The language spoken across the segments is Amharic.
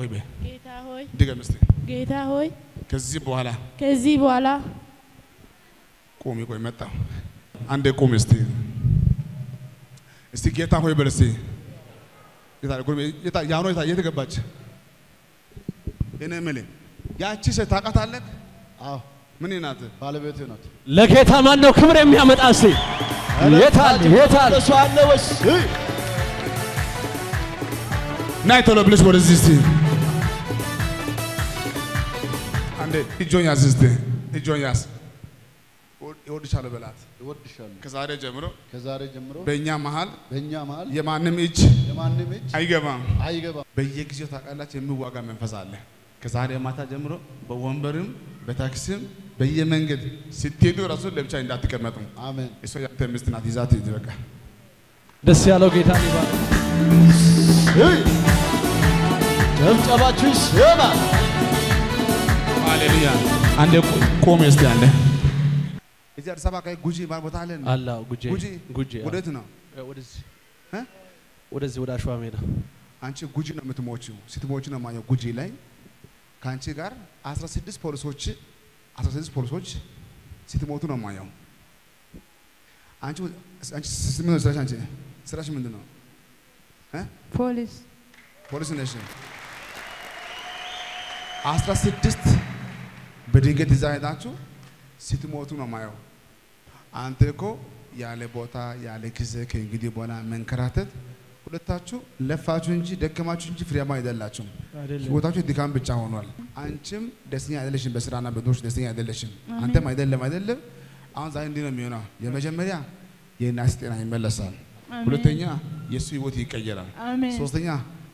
ሆይ በይ ጌታ ሆይ ድገም እስቲ። ጌታ ሆይ ከዚህ በኋላ ከዚህ በኋላ ቁሚ። ቆይ መጣሁ። አንዴ ቁም እስቲ። እስቲ ጌታ ሆይ በል እስቲ። የታ- የት ገባች? እኔ የምልህ ያቺ ሴት ታውቃታለህ? አዎ ምን ናት? ባለቤቴ ናት። ለጌታ ማን ነው ክብር የሚያመጣ? እስቲ የታል የታል? እሱ አለ ወይስ! ናይ ቶሎ ብለሽ ወደዚህ እስቲ። አንዴ እጆን ያዝ እስቲ። ያዝ። እወድሻለሁ በላት። እወድሻለሁ። ከዛሬ ጀምሮ ከዛሬ ጀምሮ በእኛ መሀል በእኛ መሀል የማንም እጅ የማንም እጅ አይገባም። አይገባም። በየጊዜው ታውቃላችሁ የሚዋጋ መንፈስ አለ። ከዛሬ ማታ ጀምሮ በወንበርም በታክሲም በየመንገድ ስትሄዱ ራሱ ለብቻ እንዳትቀመጡ። አሜን። እሷ ያንተ ሚስት ናት። ይዛት ሂድ በቃ። ደስ ያለው ጌታ ይባርክ። እይ! ጨብጨባችሁ ይሰማ። ሃሌሉያ። አንዴ ቆም እስቲ አንዴ። እዚህ አዲስ አበባ ጉጂ ባል ቦታ አለ? አላ ጉጂ አዎ። ወዴት ነው? እ፣ ወደዚህ? ወደዚህ ወደ አሸዋ ሜዳ አንቺ ጉጂ ነው የምትሞቺው። ስትሞቺ ነው የማየው ጉጂ ላይ ከአንቺ ጋር 16 ፖሊሶች 16 ፖሊሶች ስትሞቱ ነው የማየው። አንቺ አንቺ ምን ስራሽ? አንቺ ስራሽ ምንድን ነው? እ? ፖሊስ ፖሊስ ነሽ። 16 በድንገት ይዛ ሄዳችሁ ስትሞቱ ነው የማየው። አንተ እኮ ያለ ቦታ ያለ ጊዜ ከእንግዲህ በኋላ መንከራተት ሁለታችሁ ለፋችሁ እንጂ ደከማችሁ እንጂ ፍሬያማ አይደላችሁም። ህይወታችሁ ድካም ብቻ ሆኗል። አንቺም ደስተኛ አይደለሽም፣ በስራና በኑሮሽ ደስተኛ አይደለሽም። አንተም አይደለም አይደለም። አሁን ዛሬ እንዲህ ነው የሚሆነው። የመጀመሪያ የናስ ጤና ይመለሳል። ሁለተኛ የእሱ ህይወት ይቀየራል። ሶስተኛ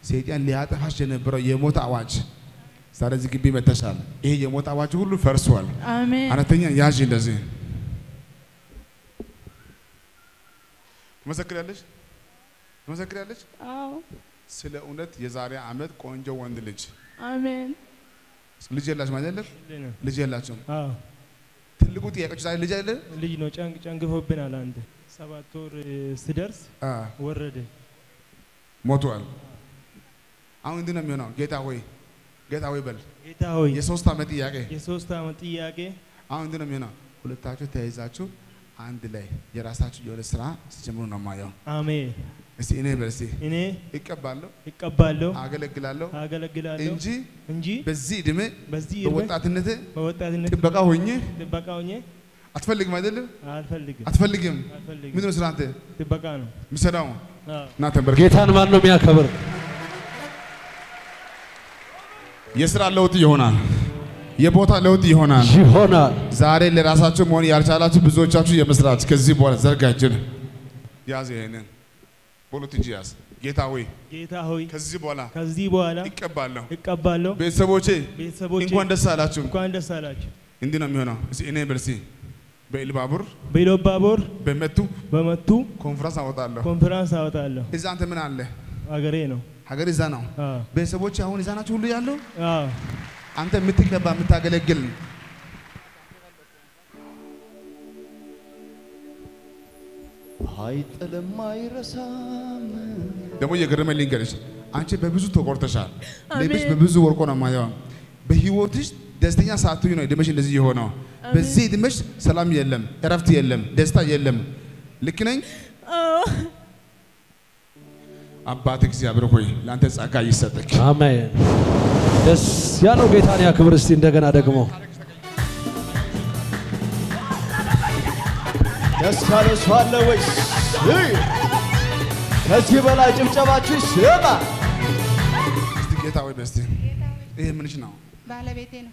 ሰይጣን ሊያጠፋሽ የነበረው የሞት አዋጅ ዛሬ እዚህ ግቢ መተሻል። ይሄ የሞት አዋጅ ሁሉ ፈርሷል። አሜን አራተኛ ያዥ እንደዚህ ትመሰክሪያለሽ ትመሰክሪያለሽ። አዎ ስለ እውነት የዛሬ ዓመት ቆንጆ ወንድ ልጅ አሜን ልጅ የላችሁም አይደለም? ልጅ የላችሁም። አዎ ትልቁ ጥያቄዎች ዛሬ ልጅ አይደለም? ልጅ ነው። ጨንግ ጨንግፎብናል። አንድ ሰባት ወር ስደርስ አ ወረደ። ሞቷል። አሁን እንዲህ ነው የሚሆነው። ጌታ ሆይ ጌታ ሆይ በል ጌታ ሆይ የሶስት ዓመት ጥያቄ የሶስት ዓመት ጥያቄ አሁን እንዲህ ነው የሚሆነው። ሁለታችሁ ተያይዛችሁ አንድ ላይ የራሳችሁ የሆነ ስራ ሲጀምሩ ነው የማየው። አሜን። እስቲ እኔ በል እስቲ እኔ ይቀባለሁ፣ እቀባለሁ፣ አገለግላለሁ አገለግላለሁ እንጂ እንጂ በዚህ እድሜ በዚህ ዕድሜ በወጣትነት በወጣትነት ጥበቃ ሆኜ ጥበቃ ሆኜ አትፈልግም አይደለም? አልፈልግም አትፈልግም። ምንድን ነው ስራ አንተ ጥበቃ ነው። የምትሰራው? አዎ እና ተንበርክ። ጌታን ማን ነው የሚያከብር? የስራ ለውጥ ይሆናል። የቦታ ለውጥ ይሆናል። ይሆናል። ዛሬ ለራሳችሁ መሆን ያልቻላችሁ ብዙዎቻችሁ የመስራት ከዚህ በኋላ ዘርጋችን ያዝ፣ ይሄንን በሁለት እጅ ያዝ። ጌታ ሆይ ጌታ ሆይ ከዚህ በኋላ ከዚህ በኋላ ይቀባለሁ። እቀባለሁ። ቤተሰቦቼ ቤተሰቦቼ እንኳን ደስ አላችሁ። እንኳን ደስ አላችሁ። እንዲህ ነው የሚሆነው። እስቲ እኔ በልሲ በኢልባቡር በኢሉባቦር በመቱ በመቱ ኮንፈረንስ አወጣለሁ። ኮንፈረንስ አወጣለሁ። እዛ አንተ ምን አለ አገሬ ነው። ሀገር እዛ ነው። ቤተሰቦች አሁን እዛ ናቸው ሁሉ ያለው አንተ የምትቀባ የምታገለግል አይጥልም አይረሳም። ደግሞ እየገረመኝ ልንገርሽ፣ አንቺ በብዙ ተቆርተሻል። ልብሽ በብዙ ወርቆ ነው የማየው። በህይወትሽ ደስተኛ ሳትሆኚ ነው እድሜሽ እንደዚህ የሆነው። በዚህ እድሜሽ ሰላም የለም፣ እረፍት የለም፣ ደስታ የለም። ልክ ነኝ? አባት እግዚአብሔር ሆይ ለአንተ ጸጋ ይሰጥክ። አሜን። ደስ ያለው ጌታን ያክብር። እስቲ እንደገና ደግሞ ደስ ያለ ሰው አለ ወይስ? ከዚህ በላይ ጭብጨባችሁ ይሰማ። እስቲ ጌታ ሆይ በስቲ ይሄ ምንሽ ነው? ባለቤቴ ነው።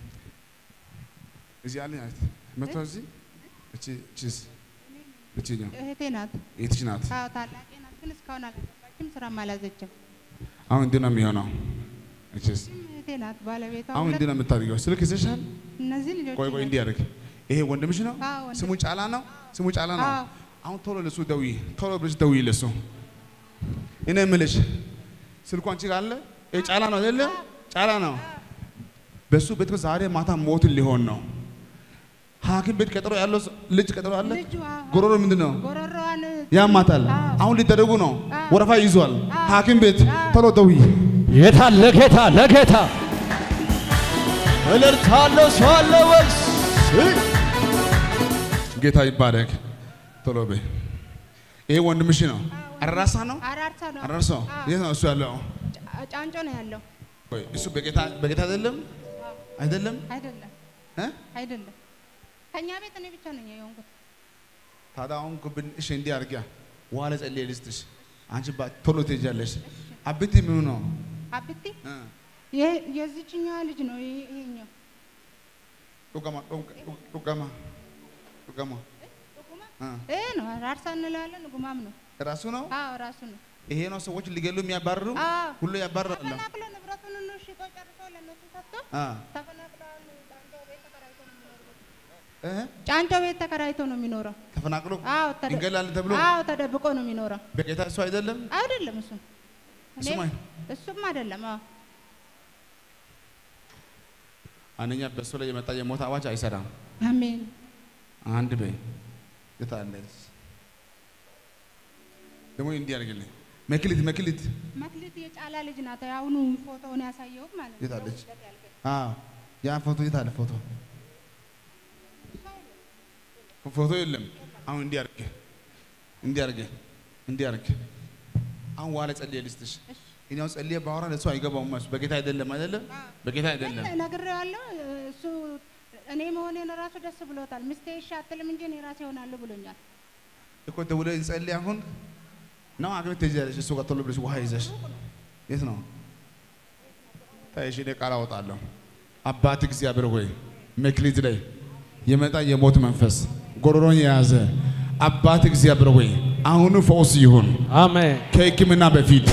እዚህ ያለኝ አይት መቶ እዚህ እቺ እቺስ እቺ ነው እህቴ ናት። የትሽ ናት? አዎ ታላቄ ናት፣ ግን እስካሁን አልገባችም፣ ስራም አልያዘችም። አሁን እንዲህ ነው የሚሆነው። እህቴ ናት። ባለቤቷ አሁን እንዲህ ነው የምታደርገው። ስልክ ይዘሻል? እነዚህ ልጆች ቆይ ቆይ እንዲህ ያደርግ። ይሄ ወንድምሽ ነው? ስሙ ጫላ ነው? ስሙ ጫላ ነው? አሁን ቶሎ ለሱ ደውዪ፣ ቶሎ ብለሽ ደውዪ ለሱ። እኔ የምልሽ ስልኩ አንቺ ጋር አለ? ጫላ ነው አይደለ? ጫላ ነው። በሱ ቤት ዛሬ ማታ ሞትን ሊሆን ነው። ሐኪም ቤት ቀጠሮ ያለው ልጅ ቀጠሮ አለ? ጎሮሮ ምንድን ነው? ጎሮሮዋን ያማታል። አሁን ሊደረጉ ነው። ወረፋ ይዟል። ሐኪም ቤት ቶሎ የታለ ጌታ ለጌታ እልልታ አለው ሰው አለ ወይስ ጌታ ይባረክ። ቶሎ በይ። ይሄ ወንድምሽ ነው። አራሳ ነው። አራርሳ ነው። የት ነው እሱ ያለው? ጫንጮ ነው ያለው። እሱ በጌታ በጌታ አይደለም አይደለም አይደለም እ አይደለም። ከኛ ቤት እኔ ብቻ ነኝ የሆንኩት። ታዲያ አሁን ጉብን እሺ እንዲህ አድርጊያ ዋለ ጸልዬ ልስጥሽ። አንቺ ባ ቶሎ ትሄጃለሽ። አብቲ ምኑ ነው? አብቲ የዚችኛዋ ልጅ ነው ይሄ- ይሄኛው ዱጋማ ዱጋማ ዱጋማ ይሄ ነው አራርሳ እንላለን። ጉማም ነው። ራሱ ነው። አዎ ራሱ ነው። ይሄ ነው ሰዎች ሊገሉ የሚያባርሩ አዎ። ሁሉ ያባርራሉ። ተፈናቅሎ ንብረቱን ሁሉ ሽጦ ጨርሶ ለእነሱ ሰጥቶ አ ተፈናቅለዋል። ጫንጮ ቤት ተከራይቶ ነው የሚኖረው። ተፈናቅሎ እንገላለን ተብሎ አዎ ተደብቆ ነው የሚኖረው። በጌታ እሱ አይደለም አይደለም እኔ- እሱም አይ እሱም አይደለም። አዎ አንደኛ በእሱ ላይ የመጣ የሞት አዋጅ አይሰራም። አሜን አንድ በይ የታለች ደግሞ እንዲህ አድርግልኝ። መክሊት መክሊት መክሊት የጫላ ልጅ ናት። የአሁኑ ፎቶውን ያሳየሁት ማለት ነው። የት አለች? አዎ ያ ፎቶ የት አለ? ፎቶ ፎቶ የለም። አሁን እንዲህ አድርግ እንዲህ አድርግ እንዲህ አድርግ። አሁን ዋለ ጸልዬ ልስጥሽ። እኔ አሁን ጸልዬ ባወራ ለእሱ አይገባውም። እሱ በጌታ አይደለም አይደለም በጌታ አይደለም። ነግሬዋለሁ። እሱ እኔ መሆኔን ራሱ ደስ ብሎታል። ሚስቴ እሺ አትልም እንጂ እኔ ራሴ እሆናለሁ ብሎኛል። እኮ ደውለህ እንጸልይ አሁን ነው አግብተህ ትሄጃለሽ። እሱ ጋር ቶሎ ብለሽ ውሃ ይዘሽ የት ነው ታይሽ? እኔ ቃል አወጣለሁ። አባት እግዚአብሔር ሆይ መክሊት ላይ የመጣ የሞት መንፈስ ጎሮሮን የያዘ አባት እግዚአብሔር ሆይ አሁኑ ፈውስ ይሁን። አሜን ከሕክምና በፊት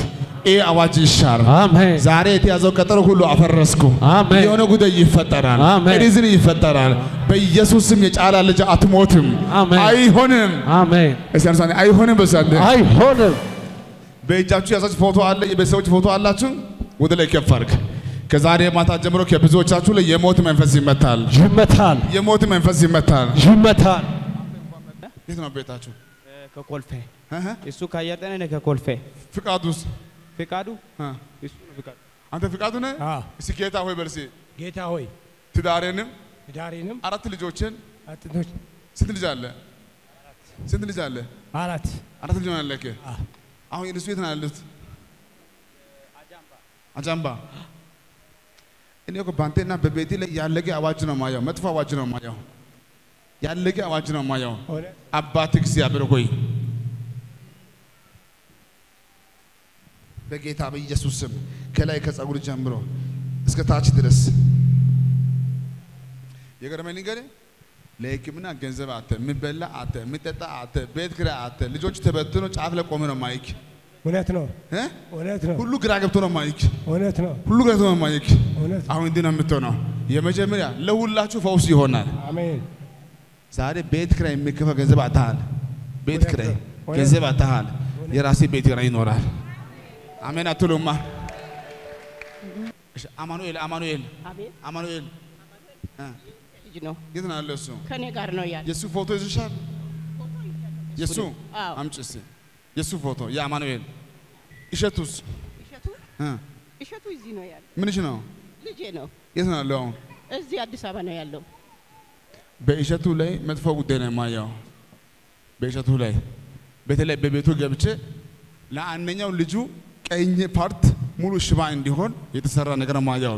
ይህ አዋጅ ይሻር። አሜን ዛሬ የተያዘው ቀጠሮ ሁሉ አፈረስኩ። አሜን። የሆነ ጉዳይ ይፈጠራል። አሜን። ሪዝን ይፈጠራል። በኢየሱስ ስም የጫላ ልጅ አትሞትም፣ አሜን። አይሆንም። አሜን እስቲ አንሳኔ አይሆንም። በዛንተ አይሆንም በእጃችሁ የያዛችሁ ፎቶ አለ፣ የቤተሰቦች ፎቶ አላችሁ። ወደ ላይ ከፍ አድርግ። ከዛሬ ማታ ጀምሮ ከብዙዎቻችሁ ላይ የሞት መንፈስ ይመታል። ይመታል የሞት መንፈስ ይመታል። ይመታል የት ነው ቤታችሁ? ከኮልፌ እሱ ከአየር ጤና እኔ ከኮልፌ ፍቃዱስ? ፍቃዱ እ እሱ ነው ፍቃዱ አንተ ፍቃዱ ነህ? እስኪ ጌታ ሆይ በል እስኪ ጌታ ሆይ ትዳሬንም ዳሬንም አራት ልጆችን ስንት ልጅ አለ? ስንት ልጅ አለ? አራት አራት ልጅ አዎ። አሁን የእነሱ የት ነው ያሉት? አጃምባ። እኔ እኮ በአንቴና በቤቴ ላይ ያለቀ አዋጅ ነው ማየው፣ መጥፎ አዋጅ ነው ማየው፣ ያለቀ አዋጅ ነው ማየው። እውነት አባት እግዚአብሔር ሆይ በጌታ በኢየሱስ ስም ከላይ ከጸጉር ጀምሮ እስከ ታች ድረስ የገረመኝ ነገር ለሕክምና ገንዘብ አተ፣ የሚበላ አተ፣ የሚጠጣ አተ፣ ቤት ኪራይ አተ፣ ልጆች ተበትኖ ጫፍ ላይ ቆመ ነው ማይክ እውነት ነው? እውነት ነው ሁሉ ግራ ገብቶ ነው ማይክ እውነት ነው ሁሉ ግራ ገብቶ ነው ማይክ። አሁን እንዲህ ነው የምትሆነው። የመጀመሪያ ለሁላችሁ ፈውስ ይሆናል። አሜን ዛሬ ቤት ኪራይ የሚከፈል ገንዘብ አታሃል። ቤት እውነት ገንዘብ አታሃል። የራሴ ቤት ኪራይ ይኖራል። አሜን አትሉማ? እሺ፣ አማኑኤል አማኑኤል አማኑኤል ነው። የት ነው ያለው እሱ? ከኔ ጋር ነው ያለ። የእሱ ፎቶ ይዝሻል? የእሱ አምጪ እስኪ የእሱ ፎቶ የአማኑኤል እሸቱስ እሸቱ እዚህ ነው ያለ። ምንሽ ነው? ልጄ ነው። የት ነው ያለው አሁን? እዚህ አዲስ አበባ ነው ያለው። በእሸቱ ላይ መጥፎ ጉዳይ ነው የማየው። በእሸቱ ላይ በተለይ በቤቱ ገብቼ ለአንደኛው ልጁ ቀኝ part ሙሉ ሽባ እንዲሆን የተሰራ ነገር ነው የማየው።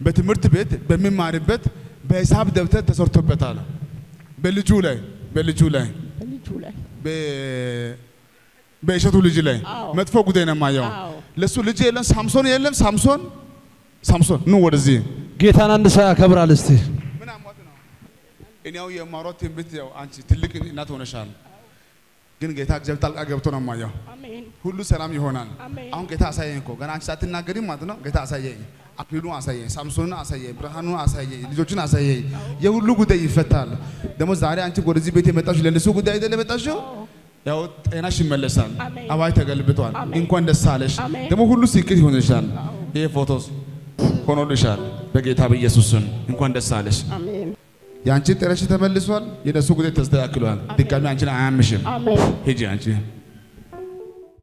በትምህርት ቤት በሚማርበት በሂሳብ ደብተር ተሰርቶበታል። በልጁ ላይ በልጁ ላይ በልጁ ላይ በ- በእሸቱ ልጅ ላይ መጥፎ ጉዳይ ነው የማየው። ለሱ ልጅ የለም፣ ሳምሶን የለም። ሳምሶን ሳምሶን ኑ ወደዚህ ጌታን አንድ ሰው ያከብራል እስቲ? እኔ ያው የማውራት ትንቢት ያው አንቺ ትልቅ እናት ሆነሻል፣ ግን ጌታ እግዚአብሔር ጣልቃ ገብቶ ነው የማየው። ሁሉ ሰላም ይሆናል። አሁን ጌታ አሳየኝ እኮ ገና አንቺ ሳትናገሪ ማለት ነው። ጌታ አሳየኝ፣ አክሊሉን አሳየኝ፣ ሳምሶንን አሳየኝ፣ ብርሃኑን አሳየኝ፣ ልጆችን አሳየኝ። የሁሉ ጉዳይ ይፈታል። ደግሞ ዛሬ አንቺ ወደዚህ ቤት የመጣሽው ለእነሱ ጉዳይ አይደለም የመጣሽው። ያው ጤናሽ ይመለሳል። አባይ ተገልብጧል። አሜን። እንኳን ደስ አለሽ። ደግሞ ሁሉ ስኬት ይሆንልሻል። ይሄ ፎቶስ ሆኖልሻል። በጌታ በኢየሱስ ስም እንኳን ደስ አለሽ። አሜን የአንቺ ጤናሽ ተመልሷል። የነሱ ጉዳይ ተስተካክሏል። ድጋሚ አንቺን አያምሽም። ሂጂ አንቺ